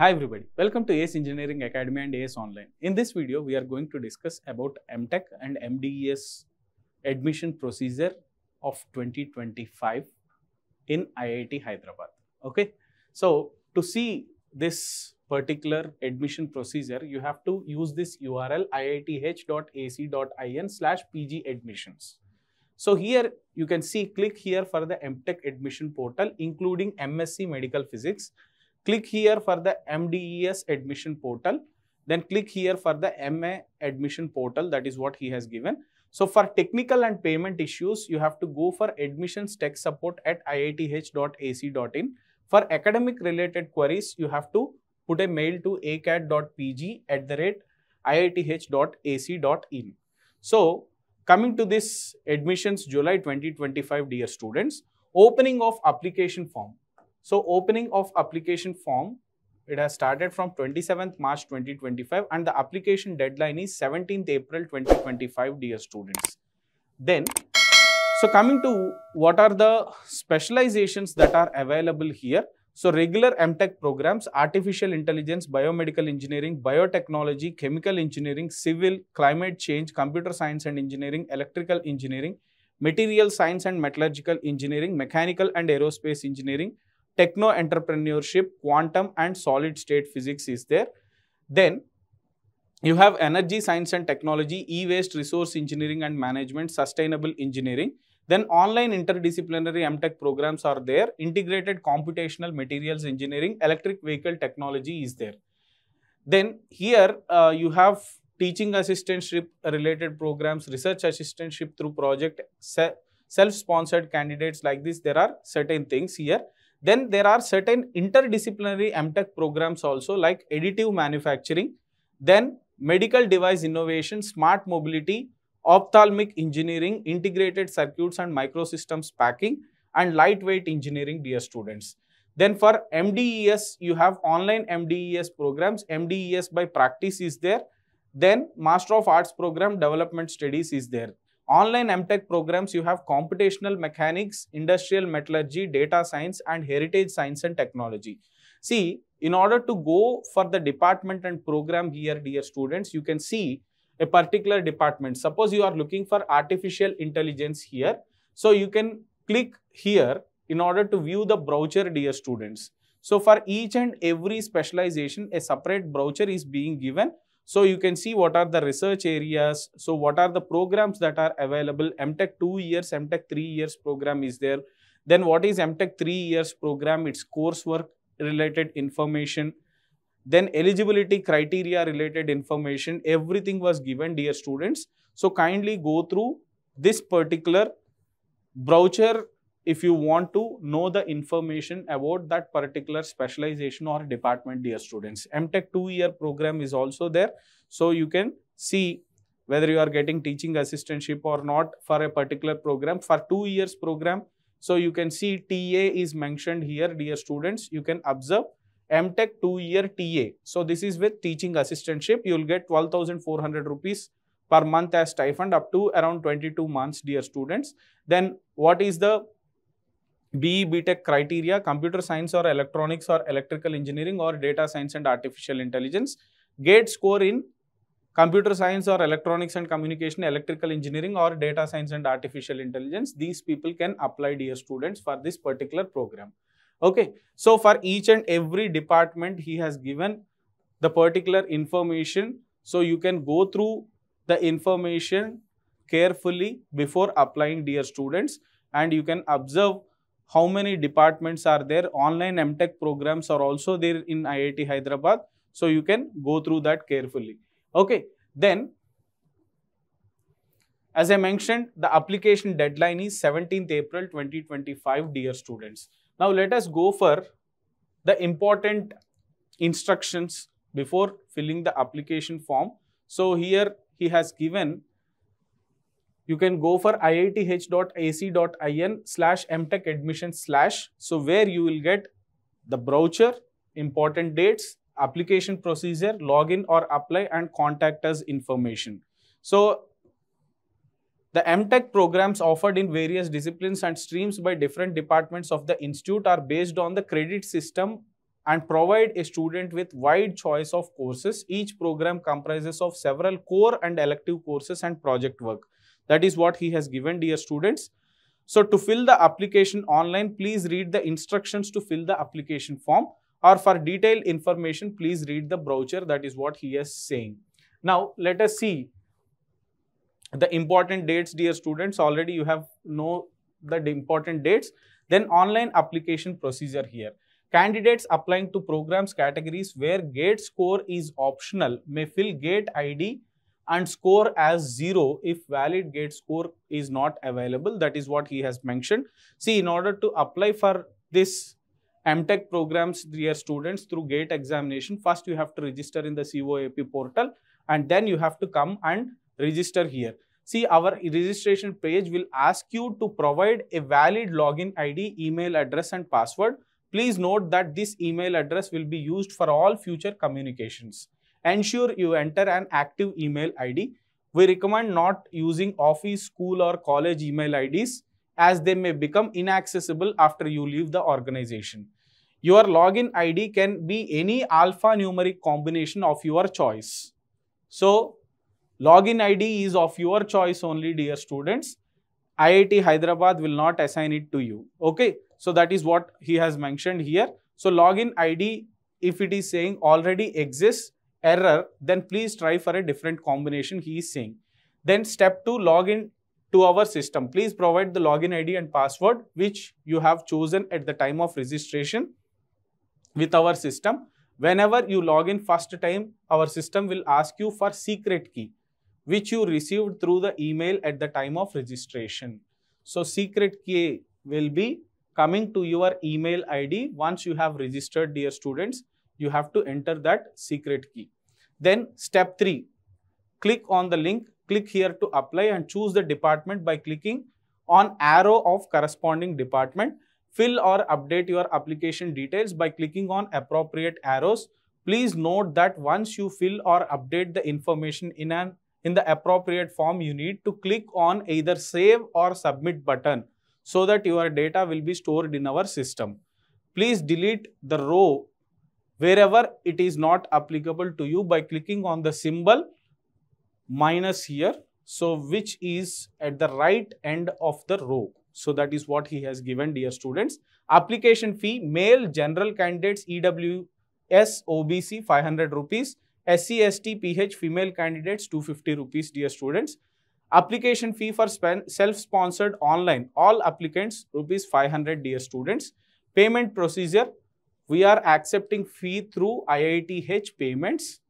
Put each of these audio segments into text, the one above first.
Hi everybody, welcome to ACE Engineering Academy and ACE Online. In this video, we are going to discuss about MTech and MDES admission procedure of 2025 in IIT Hyderabad. Okay, so to see this particular admission procedure, you have to use this URL iith.ac.in slash pg admissions. So here you can see click here for the MTech admission portal including MSc Medical Physics click here for the MDES admission portal. Then click here for the MA admission portal. That is what he has given. So for technical and payment issues, you have to go for admissions tech support at iith.ac.in. For academic related queries, you have to put a mail to acat.pg at the rate iith.ac.in. So coming to this admissions July 2025, dear students, opening of application form. So opening of application form, it has started from 27th March 2025 and the application deadline is 17th April 2025 dear students. Then, so coming to what are the specializations that are available here. So regular MTech programs, artificial intelligence, biomedical engineering, biotechnology, chemical engineering, civil, climate change, computer science and engineering, electrical engineering, material science and metallurgical engineering, mechanical and aerospace engineering, techno entrepreneurship, quantum and solid state physics is there. Then you have energy science and technology, e-waste resource engineering and management, sustainable engineering. Then online interdisciplinary MTech programs are there. Integrated computational materials engineering, electric vehicle technology is there. Then here uh, you have teaching assistantship related programs, research assistantship through project, se self-sponsored candidates like this. There are certain things here. Then there are certain interdisciplinary MTech programs also like additive manufacturing, then medical device innovation, smart mobility, ophthalmic engineering, integrated circuits and microsystems packing, and lightweight engineering, dear students. Then for MDES, you have online MDES programs. MDES by practice is there. Then Master of Arts program, development studies is there. Online MTech programs, you have computational mechanics, industrial metallurgy, data science, and heritage science and technology. See, in order to go for the department and program here, dear students, you can see a particular department. Suppose you are looking for artificial intelligence here. So you can click here in order to view the brochure, dear students. So for each and every specialization, a separate brochure is being given so you can see what are the research areas. So what are the programs that are available. MTech 2 years, MTech 3 years program is there. Then what is MTech 3 years program? It's coursework related information. Then eligibility criteria related information. Everything was given dear students. So kindly go through this particular brochure if you want to know the information about that particular specialization or department dear students. Mtech 2 year program is also there. So you can see whether you are getting teaching assistantship or not for a particular program. For 2 years program so you can see ta is mentioned here dear students. You can observe mtech 2 year ta so this is with teaching assistantship. You will get 12400 rupees per month as stipend up to around 22 months dear students. Then what is the BE BTech criteria, computer science or electronics or electrical engineering or data science and artificial intelligence. GATE score in computer science or electronics and communication, electrical engineering or data science and artificial intelligence. These people can apply dear students for this particular program. Okay, so for each and every department, he has given the particular information. So you can go through the information carefully before applying dear students and you can observe how many departments are there. Online MTech programs are also there in IIT Hyderabad. So you can go through that carefully. Okay, then as I mentioned, the application deadline is 17th April 2025, dear students. Now let us go for the important instructions before filling the application form. So here he has given you can go for iith.ac.in slash mtech admission slash. So where you will get the brochure, important dates, application procedure, login or apply and contact us information. So the MTech programs offered in various disciplines and streams by different departments of the institute are based on the credit system and provide a student with wide choice of courses. Each program comprises of several core and elective courses and project work. That is what he has given dear students. So to fill the application online, please read the instructions to fill the application form or for detailed information, please read the brochure. That is what he is saying. Now, let us see the important dates, dear students. Already you have know the important dates. Then online application procedure here. Candidates applying to programs categories where gate score is optional may fill gate ID and score as 0 if valid gate score is not available. That is what he has mentioned. See, in order to apply for this MTech programs, dear students, through GATE examination, first you have to register in the COAP portal and then you have to come and register here. See, our registration page will ask you to provide a valid login ID, email address and password. Please note that this email address will be used for all future communications. Ensure you enter an active email ID. We recommend not using office, school or college email IDs as they may become inaccessible after you leave the organization. Your login ID can be any alphanumeric combination of your choice. So, login ID is of your choice only dear students. IIT Hyderabad will not assign it to you. Okay. So, that is what he has mentioned here. So, login ID, if it is saying already exists, error, then please try for a different combination he is saying. Then step 2, login to our system. Please provide the login ID and password which you have chosen at the time of registration with our system. Whenever you log in first time, our system will ask you for secret key which you received through the email at the time of registration. So, secret key will be coming to your email ID once you have registered dear students. You have to enter that secret key. Then step 3, click on the link click here to apply and choose the department by clicking on arrow of corresponding department. Fill or update your application details by clicking on appropriate arrows. Please note that once you fill or update the information in an in the appropriate form, you need to click on either save or submit button so that your data will be stored in our system. Please delete the row wherever it is not applicable to you by clicking on the symbol minus here. So, which is at the right end of the row. So, that is what he has given dear students. Application fee, male general candidates EWS OBC 500 rupees, SC ST PH female candidates 250 rupees dear students. Application fee for self-sponsored online, all applicants rupees 500 dear students. Payment procedure, we are accepting fee through IITH payments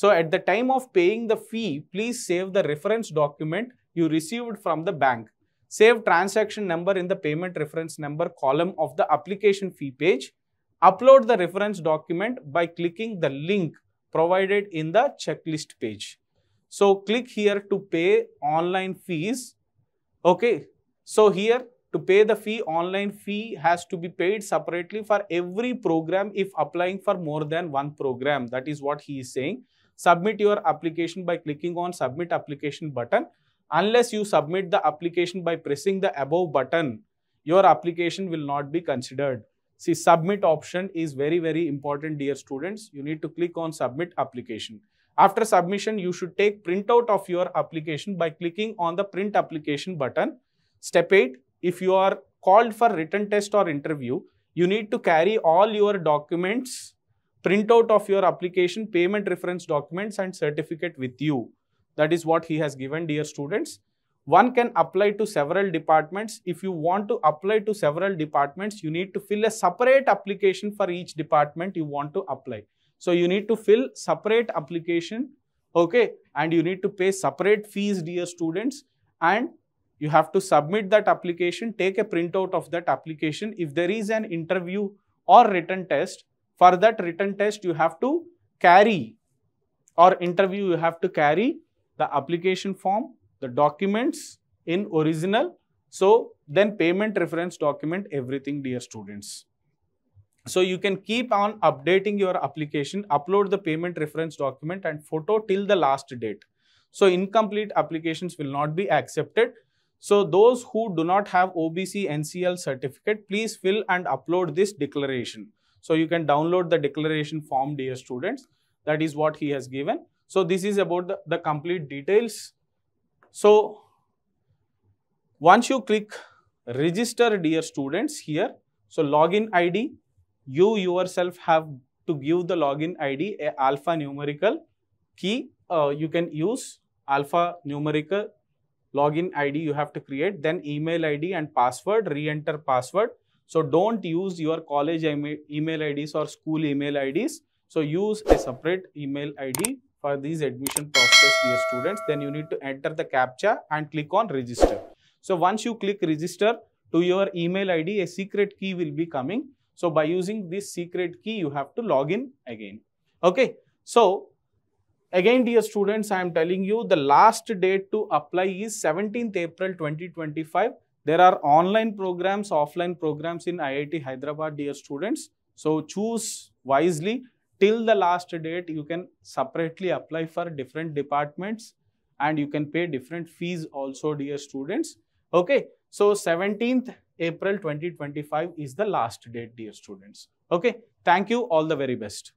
so at the time of paying the fee, please save the reference document you received from the bank. Save transaction number in the payment reference number column of the application fee page. Upload the reference document by clicking the link provided in the checklist page. So click here to pay online fees. Okay. So here to pay the fee, online fee has to be paid separately for every program if applying for more than one program. That is what he is saying submit your application by clicking on submit application button. Unless you submit the application by pressing the above button, your application will not be considered. See, submit option is very, very important, dear students. You need to click on submit application. After submission, you should take printout of your application by clicking on the print application button. Step 8, if you are called for written test or interview, you need to carry all your documents printout of your application, payment reference documents and certificate with you. That is what he has given dear students. One can apply to several departments. If you want to apply to several departments, you need to fill a separate application for each department you want to apply. So you need to fill separate application, okay, and you need to pay separate fees, dear students, and you have to submit that application, take a printout of that application. If there is an interview or written test, for that written test, you have to carry or interview, you have to carry the application form, the documents in original. So, then payment reference document, everything dear students. So, you can keep on updating your application, upload the payment reference document and photo till the last date. So, incomplete applications will not be accepted. So, those who do not have OBC NCL certificate, please fill and upload this declaration. So you can download the declaration form, dear students. That is what he has given. So this is about the, the complete details. So once you click register, dear students, here, so login ID, you yourself have to give the login ID a alphanumerical key. Uh, you can use alphanumerical login ID you have to create, then email ID and password, re-enter password. So don't use your college email IDs or school email IDs. So use a separate email ID for these admission process dear students. Then you need to enter the CAPTCHA and click on register. So once you click register to your email ID, a secret key will be coming. So by using this secret key, you have to log in again. Okay. So Again, dear students, I am telling you the last date to apply is 17th April 2025. There are online programs, offline programs in IIT Hyderabad, dear students. So choose wisely. Till the last date, you can separately apply for different departments and you can pay different fees also, dear students. Okay, so 17th April 2025 is the last date, dear students. Okay, thank you. All the very best.